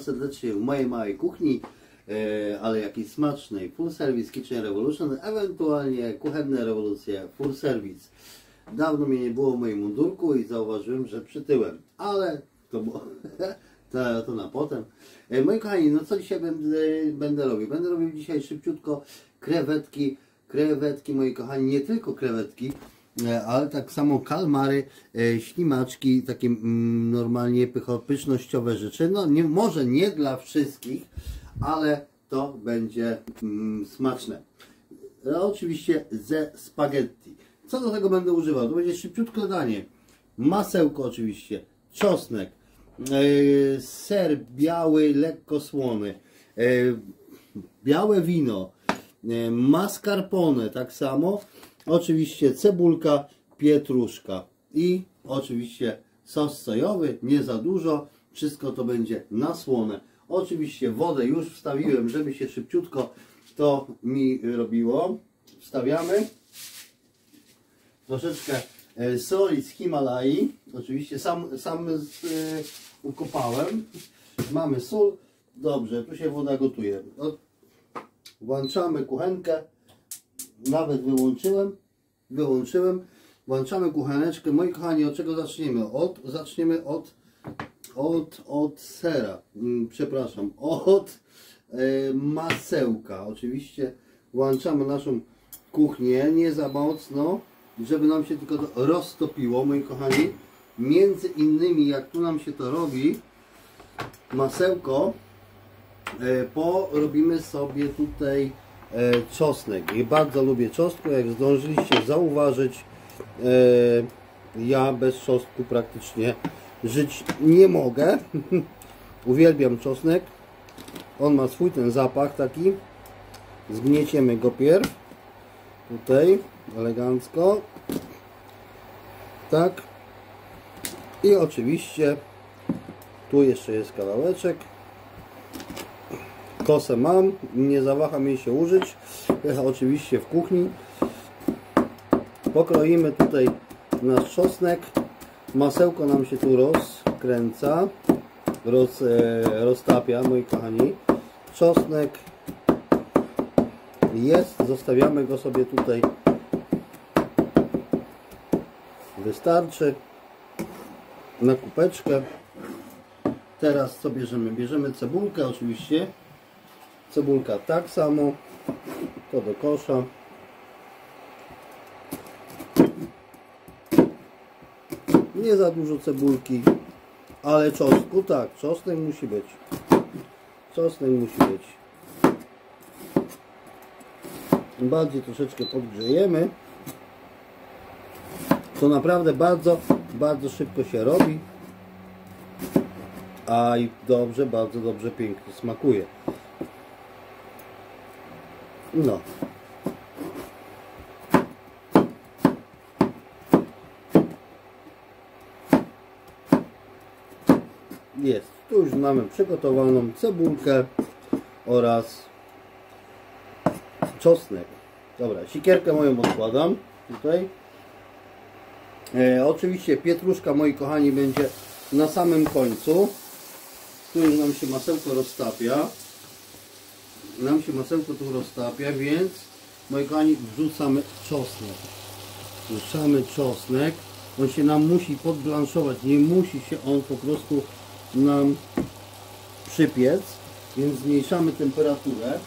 Serdecznie w mojej małej kuchni, e, ale jakiej smacznej. Full Service Kitchen Revolution, ewentualnie kuchenne rewolucje Full Service. Dawno mnie nie było w moim mundurku i zauważyłem, że przytyłem, ale to było to, to na potem. E, moi kochani, no co dzisiaj będę, będę robił? Będę robił dzisiaj szybciutko krewetki, krewetki moi kochani, nie tylko krewetki, ale tak samo kalmary, e, ślimaczki, takie mm, normalnie pysznościowe rzeczy. No nie, może nie dla wszystkich, ale to będzie mm, smaczne. E, oczywiście ze spaghetti. Co do tego będę używał? To będzie szybciutko danie. Masełko oczywiście, czosnek, e, ser biały, lekko słony, e, białe wino, e, mascarpone tak samo, oczywiście cebulka, pietruszka i oczywiście sos sojowy, nie za dużo, wszystko to będzie nasłone. Oczywiście wodę już wstawiłem, żeby się szybciutko to mi robiło. Wstawiamy troszeczkę e, soli z Himalai. Oczywiście sam, sam z, e, ukopałem. Mamy sól. Dobrze, tu się woda gotuje. Włączamy kuchenkę. Nawet wyłączyłem. Wyłączyłem. Włączamy kucheneczkę. Moi kochani, od czego zaczniemy? Od, zaczniemy od, od, od sera. Mm, Przepraszam. Od e, masełka. Oczywiście włączamy naszą kuchnię. Nie za mocno żeby nam się tylko to roztopiło, moi kochani. Między innymi, jak tu nam się to robi, masełko, e, porobimy sobie tutaj czosnek. I bardzo lubię czosnku, jak zdążyliście zauważyć, e, ja bez czosnku praktycznie żyć nie mogę. Uwielbiam czosnek. On ma swój ten zapach taki. Zgnieciemy go pierw. Tutaj elegancko. Tak. I oczywiście tu jeszcze jest kawałeczek. Kosę mam, nie zawaham jej się użyć. Jest oczywiście w kuchni. Pokroimy tutaj nasz czosnek. Masełko nam się tu rozkręca, roz, e, roztapia, moi kochani. Czosnek jest, zostawiamy go sobie tutaj wystarczy na kupeczkę teraz co bierzemy? bierzemy cebulkę oczywiście cebulka tak samo to do kosza. Nie za dużo cebulki ale czosnku tak, czosnek musi być. Czosnek musi być. Bardziej troszeczkę podgrzejemy to naprawdę bardzo, bardzo szybko się robi a i dobrze, bardzo dobrze, pięknie smakuje no jest, tu już mamy przygotowaną cebulkę oraz czosnek dobra, sikierkę moją odkładam tutaj E, oczywiście pietruszka, moi kochani, będzie na samym końcu. Tu już nam się masełko roztapia. Nam się masełko tu roztapia, więc moi kochani, wrzucamy czosnek. Wrzucamy czosnek. On się nam musi podblanszować. Nie musi się on po prostu nam przypiec. Więc zmniejszamy temperaturę.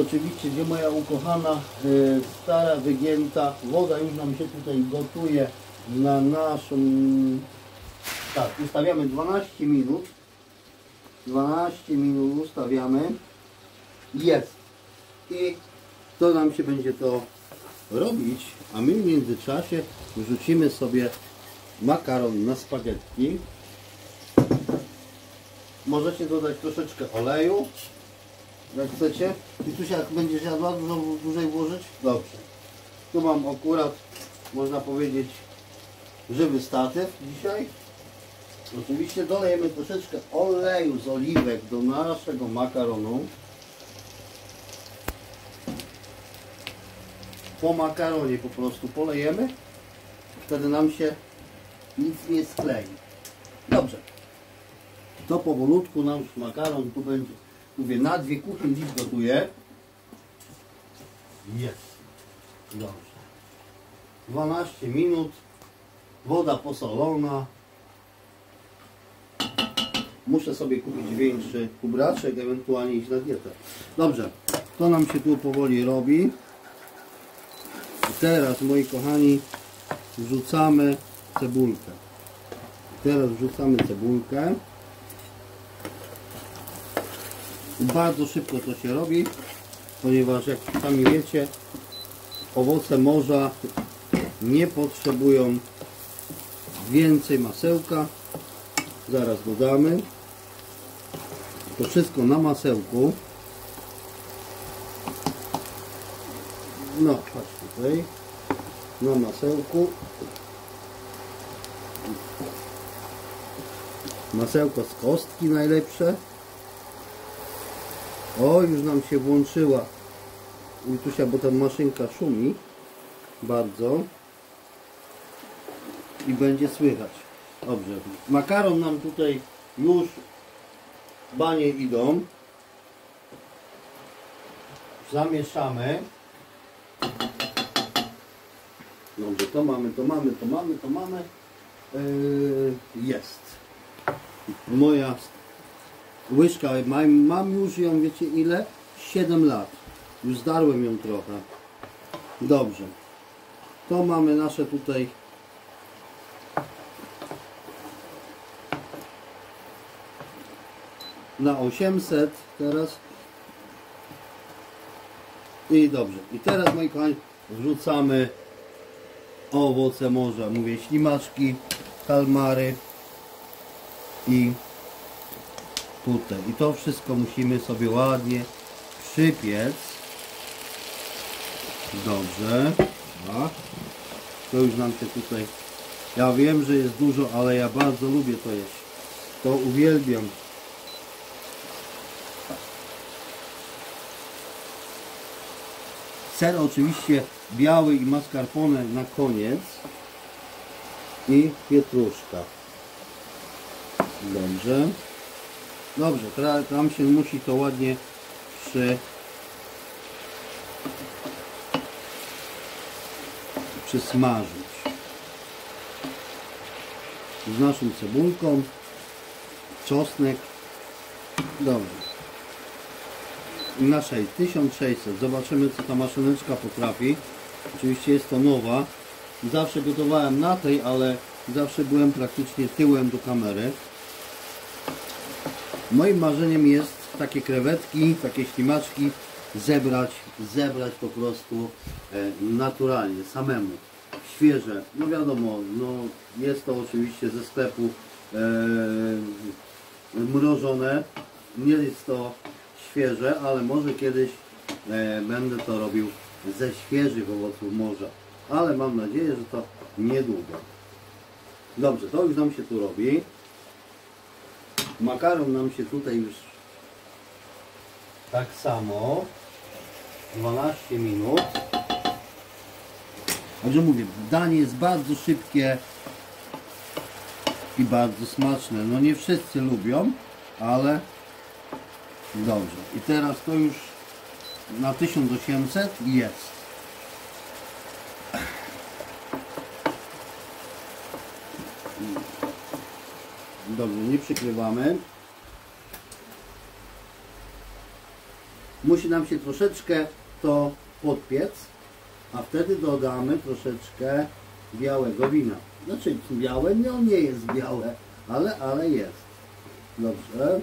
Oczywiście, gdzie moja ukochana, y, stara, wygięta woda już nam się tutaj gotuje na naszą... Tak, ustawiamy 12 minut. 12 minut ustawiamy. Jest. I to nam się będzie to robić, a my w międzyczasie wrzucimy sobie makaron na spaghetti. Możecie dodać troszeczkę oleju jak chcecie. I tu się jak będziesz jadła, dużo dłużej włożyć? Dobrze. Tu mam akurat, można powiedzieć, żywy statyw dzisiaj. Oczywiście dolejemy troszeczkę oleju z oliwek do naszego makaronu. Po makaronie po prostu polejemy. Wtedy nam się nic nie sklei. Dobrze. To powolutku nam makaron tu będzie, mówię, na dwie kuchnie dziś gotuję. Jest. Dobrze. 12 minut. Woda posolona. Muszę sobie kupić większy kubraczek, ewentualnie iść na dietę. Dobrze, to nam się tu powoli robi. I teraz, moi kochani, wrzucamy cebulkę. Teraz wrzucamy cebulkę. Bardzo szybko to się robi, ponieważ jak sami wiecie, owoce morza nie potrzebują więcej masełka. Zaraz dodamy. To wszystko na masełku. No, patrz tutaj. Na masełku. Masełko z kostki najlepsze. O, już nam się włączyła. Witusia, bo ta maszynka szumi bardzo i będzie słychać. Dobrze. Makaron nam tutaj już banie idą. Zamieszamy. Dobrze, to mamy, to mamy, to mamy, to mamy. Yy, jest. Moja łyżka, mam, mam już ją, wiecie ile? 7 lat. Już zdarłem ją trochę. Dobrze. To mamy nasze tutaj na 800 teraz. I dobrze. I teraz moi kochani wrzucamy owoce morza. Mówię ślimaczki, kalmary i tutaj. I to wszystko musimy sobie ładnie przypiec. Dobrze. A. To już nam się tutaj... Ja wiem, że jest dużo, ale ja bardzo lubię to jeść. To uwielbiam. Ser oczywiście biały i mascarpone na koniec. I pietruszka. Dobrze. Dobrze, teraz tam się musi to ładnie przy przysmażyć. Z naszą cebulką, czosnek. Dobrze. Naszej 1600. Zobaczymy co ta maszyneczka potrafi. Oczywiście jest to nowa. Zawsze gotowałem na tej, ale zawsze byłem praktycznie tyłem do kamery. Moim marzeniem jest takie krewetki, takie ślimaczki zebrać, zebrać po prostu e, naturalnie, samemu, świeże. No wiadomo, no jest to oczywiście ze sklepu e, mrożone, nie jest to świeże, ale może kiedyś e, będę to robił ze świeżych owoców morza, ale mam nadzieję, że to niedługo. Dobrze, to już nam się tu robi. Makaron nam się tutaj już tak samo 12 minut. Także mówię, danie jest bardzo szybkie i bardzo smaczne. No nie wszyscy lubią, ale dobrze. I teraz to już na 1800 jest. Dobrze, nie przykrywamy. Musi nam się troszeczkę to podpiec, a wtedy dodamy troszeczkę białego wina. Znaczy białe, no nie jest białe, ale, ale jest. Dobrze.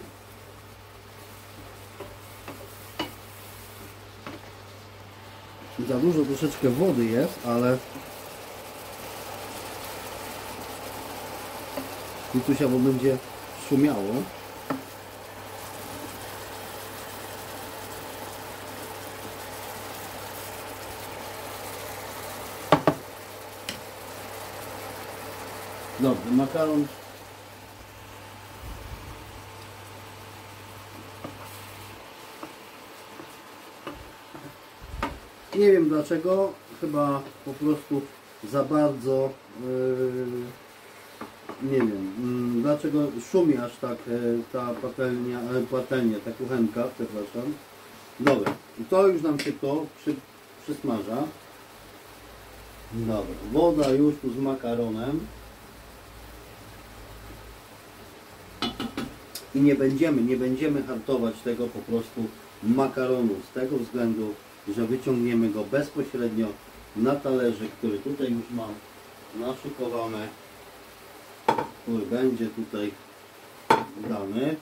Za dużo troszeczkę wody jest, ale Witusia, bo będzie szumiało. Dobrze, makaron Nie wiem dlaczego, chyba po prostu za bardzo yy, nie wiem, mm, dlaczego szumi aż tak e, ta patelnia, e, patelnia, ta kuchenka, przepraszam. Dobra, i to już nam się to przy, przysmaża. Dobra, woda już tu z makaronem. I nie będziemy, nie będziemy hartować tego po prostu makaronu z tego względu, że wyciągniemy go bezpośrednio na talerzyk, który tutaj już mam naszykowany, który będzie tutaj dany.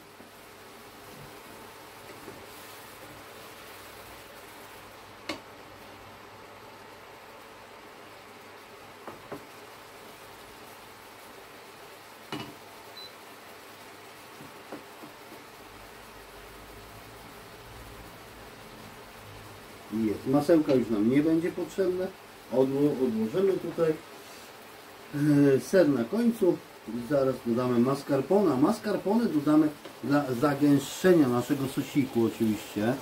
Jest. Masełka już nam nie będzie potrzebne. Odło odłożymy tutaj. E, Ser na końcu. Zaraz dodamy mascarpone. Mascarpone dodamy dla zagęszczenia naszego sosiku oczywiście.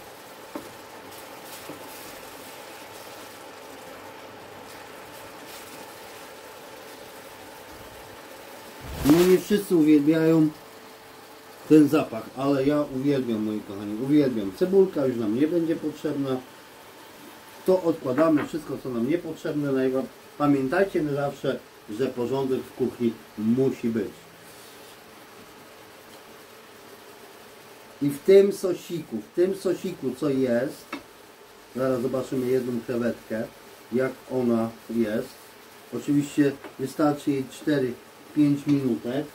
No nie wszyscy uwielbiają ten zapach, ale ja uwielbiam moi kochani, uwielbiam. Cebulka już nam nie będzie potrzebna. To odkładamy wszystko co nam niepotrzebne. Najwa- Pamiętajcie na zawsze, że porządek w kuchni musi być. I w tym sosiku, w tym sosiku co jest, zaraz zobaczymy jedną krewetkę, jak ona jest. Oczywiście wystarczy jej 4-5 minutek.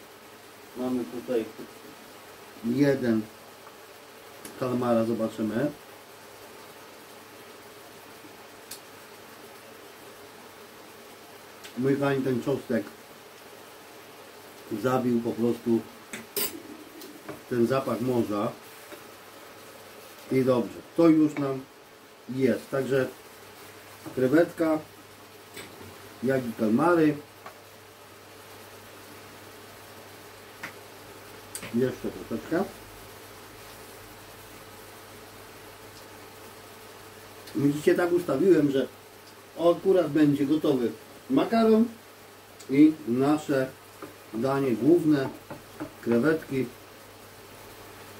Mamy tutaj jeden kalmara, zobaczymy. Mój kochani, ten czosnek zabił po prostu ten zapach morza. I dobrze, to już nam jest. Także krewetka, jak i kalmary. Jeszcze troszeczkę. Widzicie, tak ustawiłem, że akurat będzie gotowy makaron i nasze danie główne, krewetki,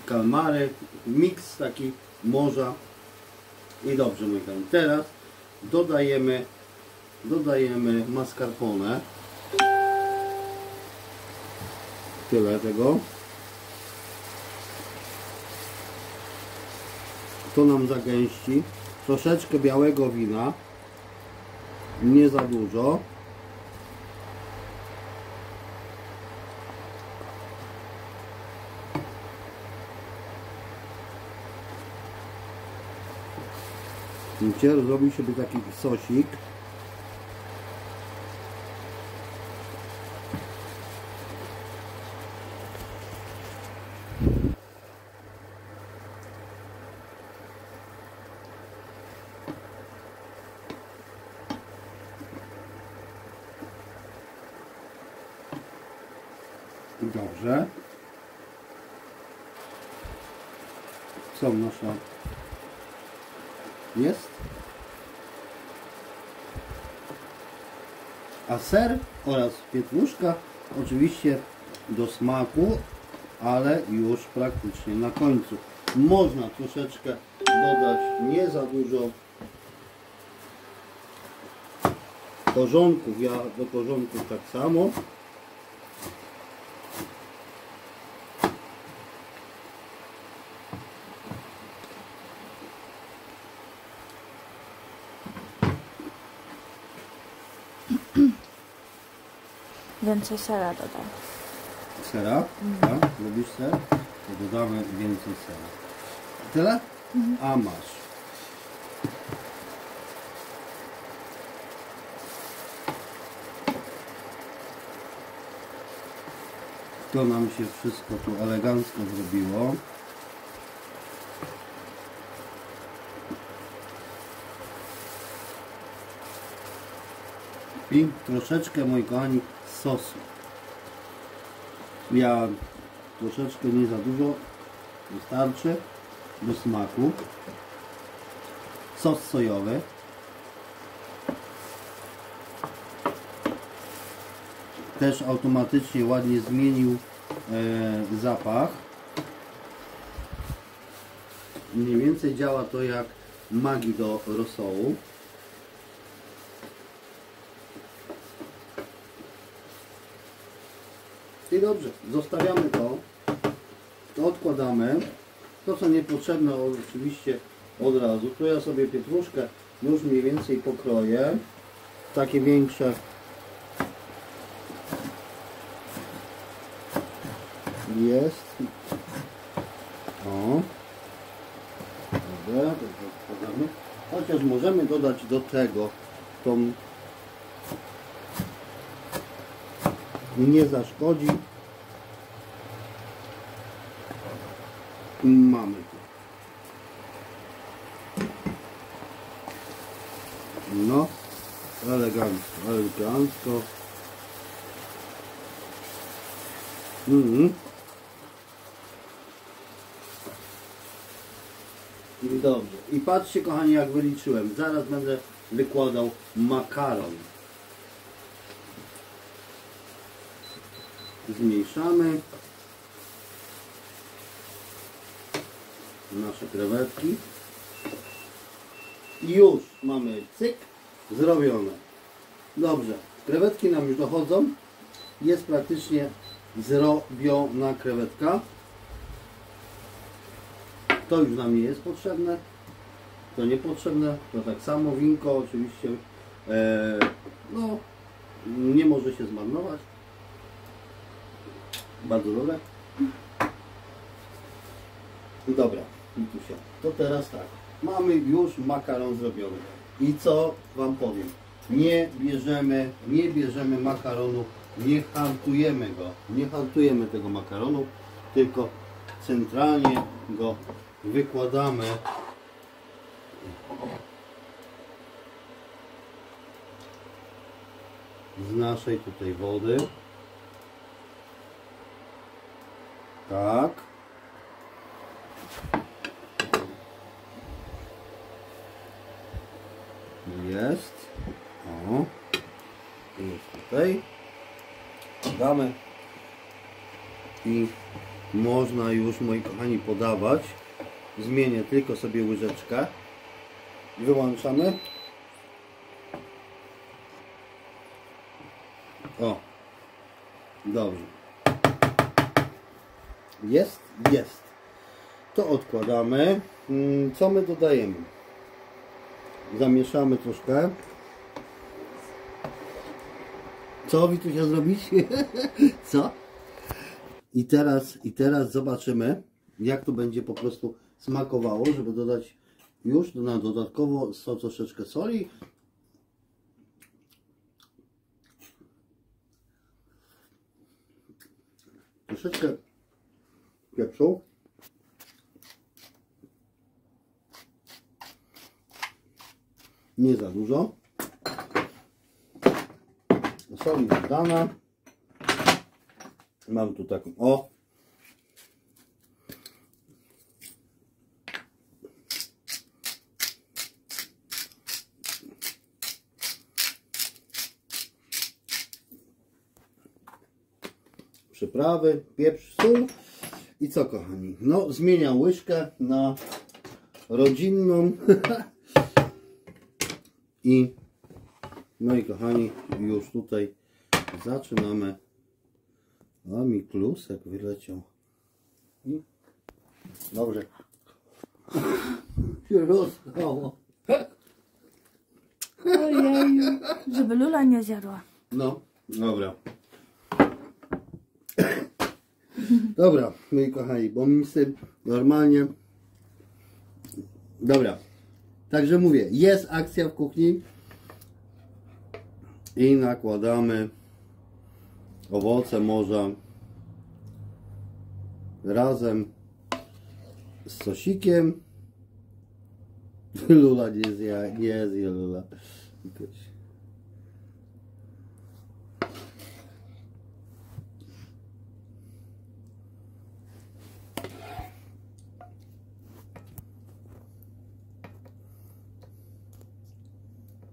kalmary, miks taki morza. I dobrze moi kochani. Teraz dodajemy dodajemy mascarpone. Tyle tego. To nam zagęści. Troszeczkę białego wina nie za dużo. Widzicie, zrobił sobie taki sosik Dobrze. Co nasza jest? A ser oraz pietruszka oczywiście do smaku, ale już praktycznie na końcu. Można troszeczkę dodać nie za dużo korzonków. Ja do korzonków tak samo. Więcej sera dodam. Sera, tak? Lubisz ser? To dodamy więcej sera. Tyle? A masz. To nam się wszystko tu elegancko zrobiło. I troszeczkę, moi kochani, sosu. Ja troszeczkę nie za dużo wystarczy do smaku. Sos sojowy. też automatycznie ładnie zmienił e, zapach. Mniej więcej działa to jak magi do rosołu. I dobrze, zostawiamy to, to odkładamy. To co niepotrzebne oczywiście od razu. Tu ja sobie pietruszkę już mniej więcej pokroję. Takie większe jest. O. Dobra, to odkładamy. Chociaż możemy dodać do tego tą nie zaszkodzi. Mamy tu. No, elegancko, elegancko. Mhm. Dobrze. I patrzcie kochani jak wyliczyłem. Zaraz będę wykładał makaron. Zmniejszamy nasze krewetki. I już mamy cyk zrobione. Dobrze. Krewetki nam już dochodzą. Jest praktycznie zrobiona krewetka. To już nam nie jest potrzebne. To niepotrzebne. To tak samo winko oczywiście. E, no, nie może się zmarnować. Bardzo dobre. Dobra, Mitusia. To teraz tak. Mamy już makaron zrobiony. I co Wam powiem? Nie bierzemy, nie bierzemy makaronu, nie hartujemy go. Nie hartujemy tego makaronu, tylko centralnie go wykładamy z naszej tutaj wody. Tak. Jest. O. Jest tutaj. Damy. I można już, moi kochani, podawać. Zmienię tylko sobie łyżeczkę. Wyłączamy. O. Dobrze. Jest? Jest. To odkładamy. Mm, Co my dodajemy? Zamieszamy troszkę. Co Witusia zrobić? Co? I teraz, I teraz zobaczymy, jak to będzie po prostu smakowało, żeby dodać już na dodatkowo so, troszeczkę soli. Troszeczkę pieprzu. Nie za dużo. Soli dodana. Mam tu taką, o, przyprawy, pieprz, sól i co kochani? No zmieniam łyżkę na rodzinną i no i kochani już tutaj zaczynamy a mi klusek wyleciał I dobrze się rozstało Ojeju. Żeby Lula nie zjadła. No, dobra. Dobra, moi kochani, bo mi normalnie. Dobra. Także mówię, jest akcja w kuchni. I nakładamy owoce morza razem z sosikiem. Lula nie zje, nie zje Lula.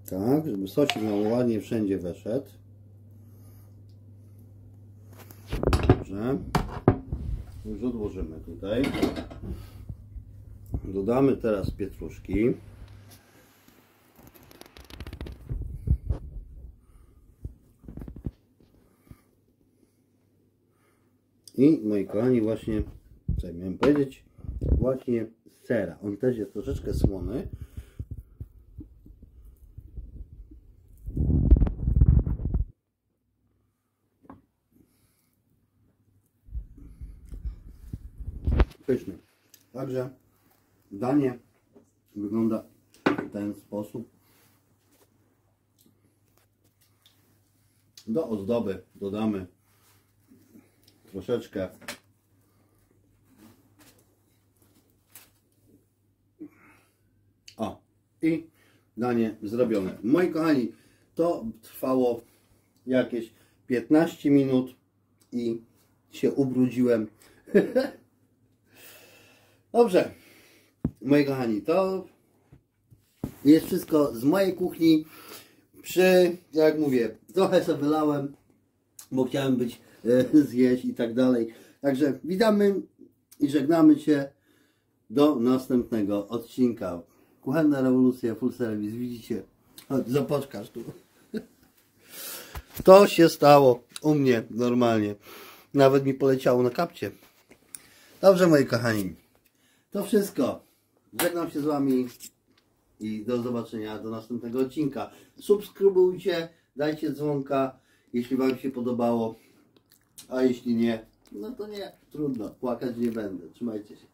Tak, żeby sosik nam ładnie wszędzie weszedł. Dobrze. Już odłożymy tutaj. Dodamy teraz pietruszki. I moi kochani, właśnie, co ja miałem powiedzieć, właśnie sera. On też jest troszeczkę słony. Także danie wygląda w ten sposób. Do ozdoby dodamy troszeczkę o i danie zrobione. Moi kochani, to trwało jakieś 15 minut i się ubrudziłem. Dobrze, moi kochani, to jest wszystko z mojej kuchni. Przy, jak mówię, trochę sobie wylałem, bo chciałem być e, zjeść i tak dalej. Także witamy i żegnamy się do następnego odcinka. Kuchenna rewolucja, full service, widzicie? Chodź, zapoczkasz tu. To się stało u mnie normalnie. Nawet mi poleciało na kapcie. Dobrze, moi kochani. To wszystko. Żegnam się z Wami i do zobaczenia do następnego odcinka. Subskrybujcie, dajcie dzwonka, jeśli Wam się podobało. A jeśli nie, no to nie, trudno, płakać nie będę. Trzymajcie się.